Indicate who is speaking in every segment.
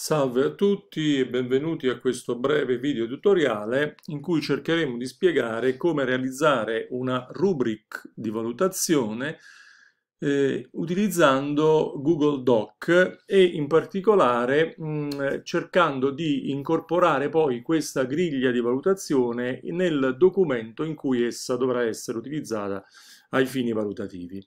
Speaker 1: Salve a tutti e benvenuti a questo breve video tutoriale in cui cercheremo di spiegare come realizzare una rubric di valutazione eh, utilizzando Google Doc e in particolare mh, cercando di incorporare poi questa griglia di valutazione nel documento in cui essa dovrà essere utilizzata ai fini valutativi.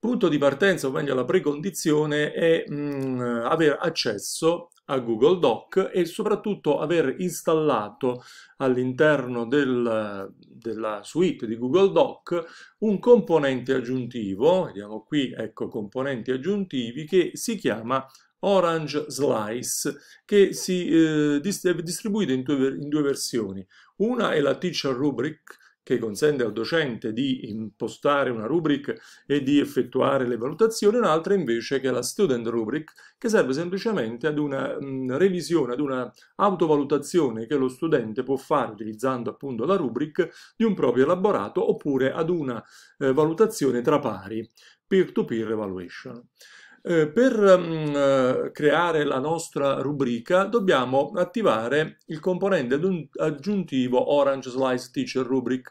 Speaker 1: Punto di partenza, o meglio la precondizione, è mh, aver accesso a Google Doc e soprattutto aver installato all'interno del, della suite di Google Doc un componente aggiuntivo, vediamo qui, ecco, componenti aggiuntivi, che si chiama Orange Slice, che si eh, è distribuito in due, in due versioni. Una è la Teacher Rubric, che consente al docente di impostare una rubric e di effettuare le valutazioni, un'altra invece che è la student rubric, che serve semplicemente ad una mh, revisione, ad una autovalutazione che lo studente può fare utilizzando appunto la rubric di un proprio elaborato oppure ad una eh, valutazione tra pari, peer-to-peer -peer evaluation. Eh, per mh, eh, creare la nostra rubrica dobbiamo attivare il componente aggiuntivo Orange Slice Teacher Rubric.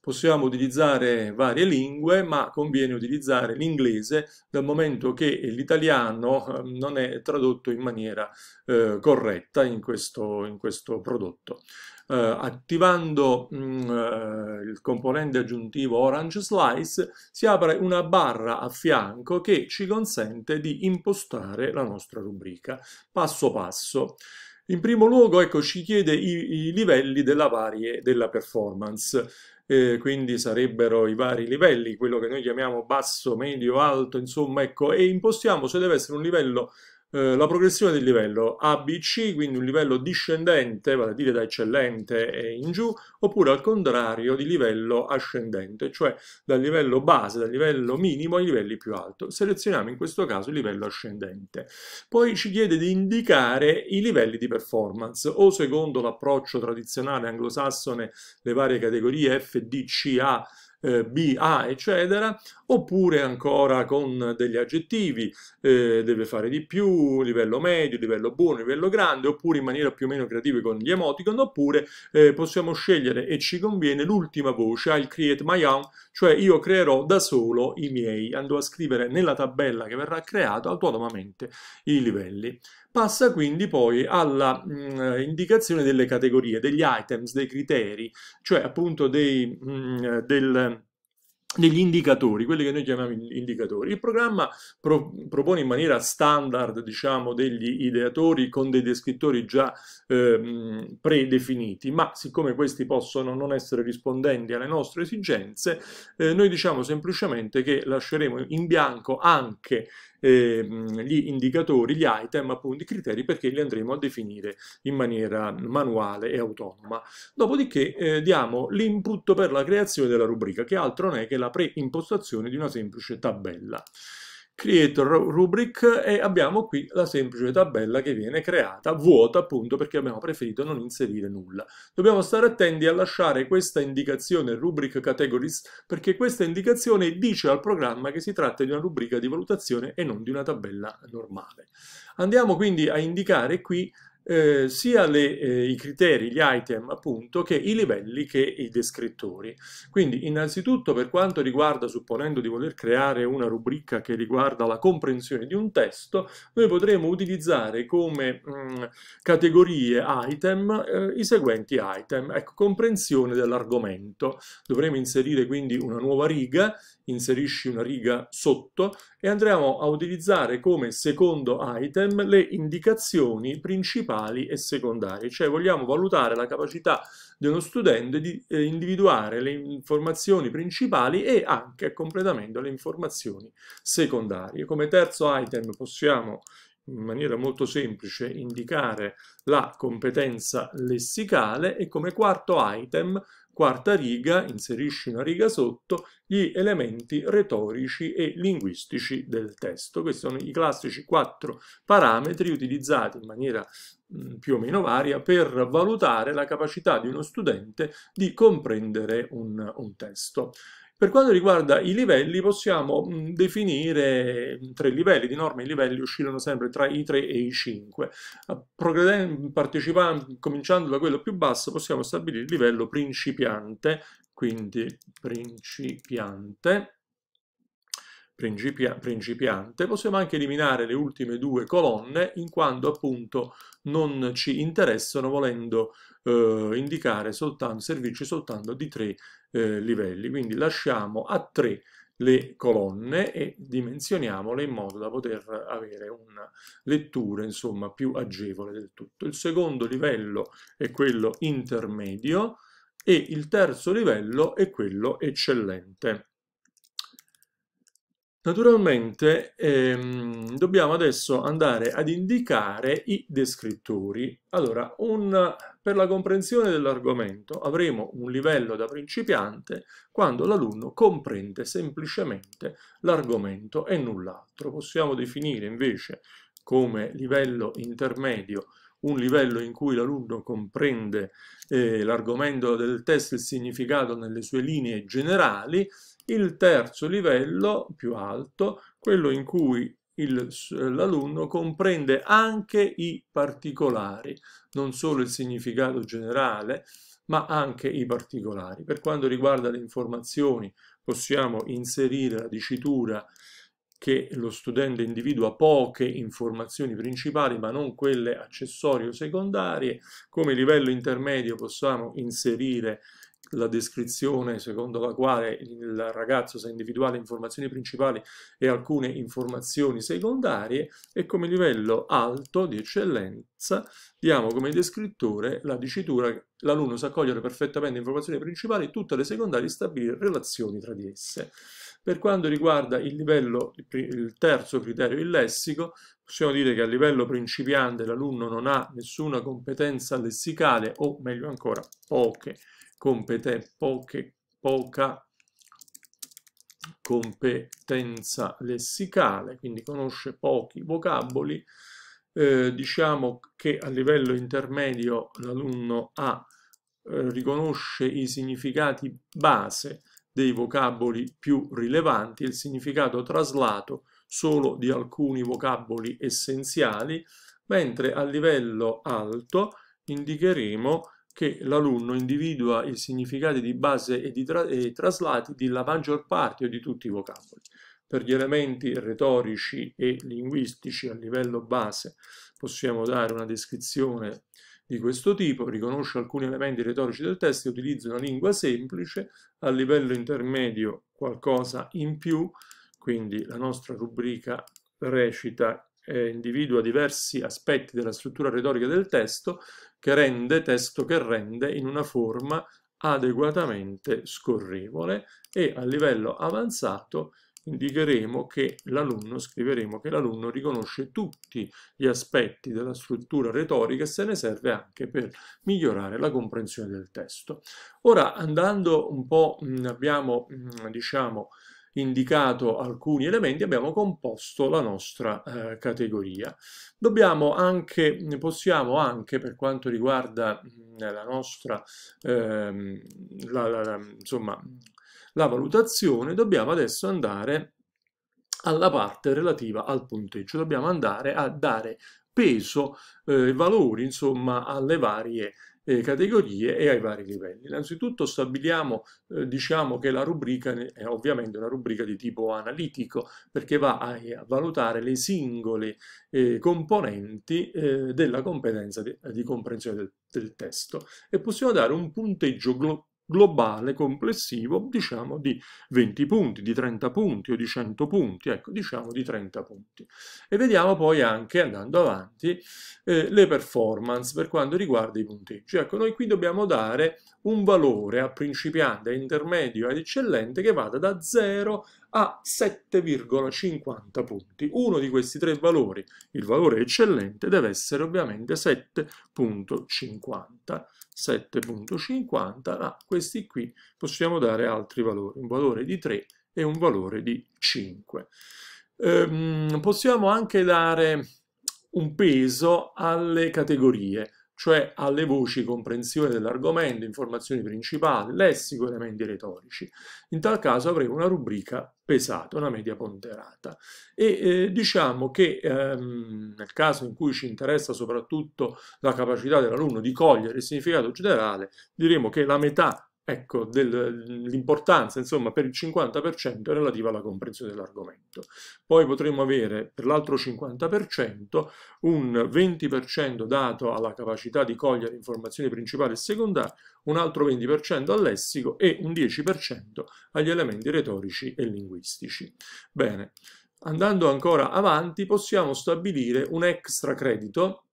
Speaker 1: Possiamo utilizzare varie lingue, ma conviene utilizzare l'inglese dal momento che l'italiano eh, non è tradotto in maniera eh, corretta in questo, in questo prodotto. Uh, attivando mm, uh, il componente aggiuntivo Orange Slice si apre una barra a fianco che ci consente di impostare la nostra rubrica passo passo. In primo luogo ecco, ci chiede i, i livelli della, varie, della performance. Eh, quindi sarebbero i vari livelli, quello che noi chiamiamo basso, medio, alto, insomma, ecco, e impostiamo se deve essere un livello eh, la progressione del livello ABC, quindi un livello discendente, vale a dire da eccellente e in giù, oppure al contrario di livello ascendente, cioè dal livello base, dal livello minimo ai livelli più alti. Selezioniamo in questo caso il livello ascendente. Poi ci chiede di indicare i livelli di performance, o secondo l'approccio tradizionale anglosassone, le varie categorie F, D, C, A, eh, B, A, eccetera, oppure ancora con degli aggettivi, eh, deve fare di più, livello medio, livello buono, livello grande, oppure in maniera più o meno creativa con gli emoticon, oppure eh, possiamo scegliere e ci conviene l'ultima voce, il create my own, cioè io creerò da solo i miei, andrò a scrivere nella tabella che verrà creata autonomamente i livelli. Passa quindi poi alla mh, mm, indicazione delle categorie, degli items, dei criteri, cioè appunto dei, mh, mm, del, degli indicatori, quelli che noi chiamiamo indicatori. Il programma pro, propone in maniera standard, diciamo, degli ideatori con dei descrittori già eh, predefiniti, ma siccome questi possono non essere rispondenti alle nostre esigenze, eh, noi diciamo semplicemente che lasceremo in bianco anche eh, gli indicatori, gli item, appunto i criteri, perché li andremo a definire in maniera manuale e autonoma. Dopodiché eh, diamo l'input per la creazione della rubrica, che altro non è che la preimpostazione di una semplice tabella create rubric e abbiamo qui la semplice tabella che viene creata, vuota appunto perché abbiamo preferito non inserire nulla. Dobbiamo stare attenti a lasciare questa indicazione rubric categories perché questa indicazione dice al programma che si tratta di una rubrica di valutazione e non di una tabella normale. Andiamo quindi a indicare qui eh, sia le, eh, i criteri, gli item appunto, che i livelli che i descrittori. Quindi innanzitutto per quanto riguarda, supponendo di voler creare una rubrica che riguarda la comprensione di un testo, noi potremo utilizzare come mh, mm, categorie item eh, i seguenti item. Ecco, comprensione dell'argomento. Dovremo inserire quindi una nuova riga inserisci una riga sotto e andremo a utilizzare come secondo item le indicazioni principali e secondarie, cioè vogliamo valutare la capacità di uno studente di eh, individuare le informazioni principali e anche a completamento le informazioni secondarie. Come terzo item possiamo in maniera molto semplice indicare la competenza lessicale e come quarto item Quarta riga, inserisci una riga sotto, gli elementi retorici e linguistici del testo. Questi sono i classici quattro parametri utilizzati in maniera mh, più o meno varia per valutare la capacità di uno studente di comprendere un, un testo. Per quanto riguarda i livelli possiamo definire tre livelli, di norma i livelli oscillano sempre tra i 3 e i 5. Partecipando, cominciando da quello più basso possiamo stabilire il livello principiante, quindi principiante, principia, principiante, possiamo anche eliminare le ultime due colonne in quanto appunto non ci interessano volendo eh, indicare soltanto, servirci soltanto di tre eh, livelli. Quindi lasciamo a tre le colonne e dimensioniamole in modo da poter avere una lettura insomma più agevole del tutto. Il secondo livello è quello intermedio e il terzo livello è quello eccellente. Naturalmente ehm, dobbiamo adesso andare ad indicare i descrittori. Allora, un, per la comprensione dell'argomento avremo un livello da principiante quando l'alunno comprende semplicemente l'argomento e null'altro. Possiamo definire invece come livello intermedio un livello in cui l'alunno comprende eh, l'argomento del testo e il significato nelle sue linee generali il terzo livello, più alto, quello in cui l'alunno comprende anche i particolari, non solo il significato generale, ma anche i particolari. Per quanto riguarda le informazioni, possiamo inserire la dicitura che lo studente individua poche informazioni principali ma non quelle accessorie o secondarie. Come livello intermedio possiamo inserire la descrizione secondo la quale il ragazzo sa individuare informazioni principali e alcune informazioni secondarie e come livello alto di eccellenza diamo come descrittore la dicitura l'alunno sa cogliere perfettamente informazioni principali e tutte le secondarie stabilire relazioni tra di esse. Per quanto riguarda il livello, il terzo criterio, il lessico, possiamo dire che a livello principiante l'alunno non ha nessuna competenza lessicale o meglio ancora poche compete, poche, poca competenza lessicale, quindi conosce pochi vocaboli. Eh, diciamo che a livello intermedio l'alunno ha, eh, riconosce i significati base dei vocaboli più rilevanti, il significato traslato solo di alcuni vocaboli essenziali, mentre a livello alto indicheremo che l'alunno individua i significati di base e, di tra e traslati della maggior parte o di tutti i vocaboli. Per gli elementi retorici e linguistici a livello base possiamo dare una descrizione di questo tipo, riconosce alcuni elementi retorici del testo e utilizza una lingua semplice, a livello intermedio qualcosa in più, quindi la nostra rubrica recita e individua diversi aspetti della struttura retorica del testo, che rende testo che rende in una forma adeguatamente scorrevole e a livello avanzato indicheremo che l'alunno, scriveremo che l'alunno riconosce tutti gli aspetti della struttura retorica e se ne serve anche per migliorare la comprensione del testo. Ora andando un po', abbiamo diciamo indicato alcuni elementi, abbiamo composto la nostra eh, categoria. Dobbiamo anche, possiamo anche, per quanto riguarda la nostra, ehm, la, la, insomma, la valutazione, dobbiamo adesso andare alla parte relativa al punteggio, dobbiamo andare a dare peso, eh, valori, insomma, alle varie eh, categorie e ai vari livelli. Innanzitutto stabiliamo, eh, diciamo che la rubrica è ovviamente una rubrica di tipo analitico perché va a, a valutare le singole eh, componenti eh, della competenza di, di comprensione del, del, testo e possiamo dare un punteggio globale globale complessivo diciamo di 20 punti, di 30 punti o di 100 punti, ecco diciamo di 30 punti. E vediamo poi anche andando avanti eh, le performance per quanto riguarda i punteggi. Ecco noi qui dobbiamo dare un valore a principiante, intermedio ed eccellente che vada da 0 a 7,50 punti. Uno di questi tre valori, il valore eccellente, deve essere ovviamente 7.50. 7.50, a questi qui possiamo dare altri valori, un valore di 3 e un valore di 5. Ehm, possiamo anche dare un peso alle categorie. Cioè alle voci comprensione dell'argomento, informazioni principali, lessico, elementi retorici. In tal caso avremo una rubrica pesata, una media ponderata. E eh, diciamo che ehm, nel caso in cui ci interessa soprattutto la capacità dell'alunno di cogliere il significato generale, diremo che la metà ecco, dell'importanza, insomma, per il 50% è relativa alla comprensione dell'argomento. Poi potremo avere per l'altro 50% un 20% dato alla capacità di cogliere informazioni principali e secondarie, un altro 20% al lessico e un 10% agli elementi retorici e linguistici. Bene, andando ancora avanti possiamo stabilire un extra credito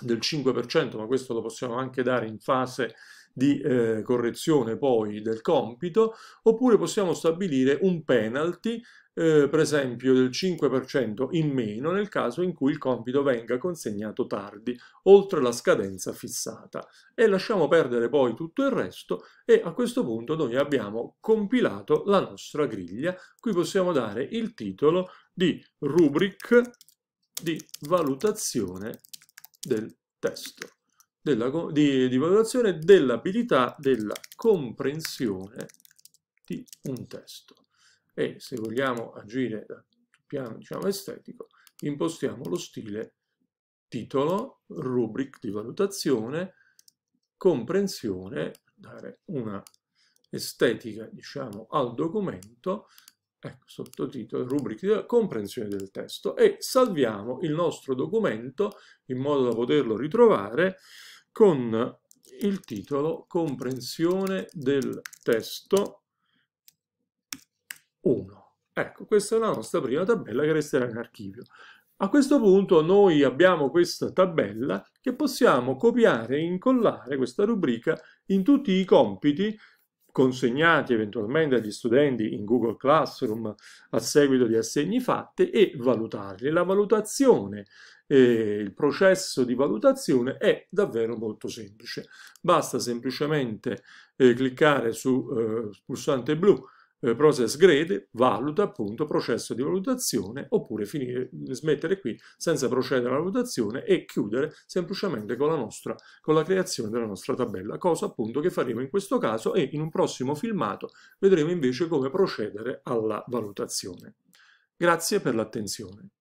Speaker 1: del 5%, ma questo lo possiamo anche dare in fase di eh, correzione poi del compito, oppure possiamo stabilire un penalty eh, per esempio del 5% in meno nel caso in cui il compito venga consegnato tardi, oltre la scadenza fissata. E lasciamo perdere poi tutto il resto e a questo punto noi abbiamo compilato la nostra griglia, qui possiamo dare il titolo di rubric di valutazione del testo della, di, di valutazione dell'abilità della comprensione di un testo. E se vogliamo agire dal piano diciamo, estetico, impostiamo lo stile titolo, rubric di valutazione, comprensione, dare una estetica diciamo, al documento, ecco, sottotitolo, rubric di comprensione del testo e salviamo il nostro documento in modo da poterlo ritrovare con il titolo Comprensione del testo 1. Ecco, questa è la nostra prima tabella che resterà in archivio. A questo punto noi abbiamo questa tabella che possiamo copiare e incollare questa rubrica in tutti i compiti consegnati eventualmente agli studenti in Google Classroom a seguito di assegni fatti e valutarli. La valutazione eh, il processo di valutazione è davvero molto semplice. Basta semplicemente eh, cliccare sul eh, pulsante blu eh, Process Grade, valuta appunto processo di valutazione oppure finire, smettere qui senza procedere alla valutazione e chiudere semplicemente con la, nostra, con la creazione della nostra tabella, cosa appunto che faremo in questo caso e in un prossimo filmato vedremo invece come procedere alla valutazione. Grazie per l'attenzione.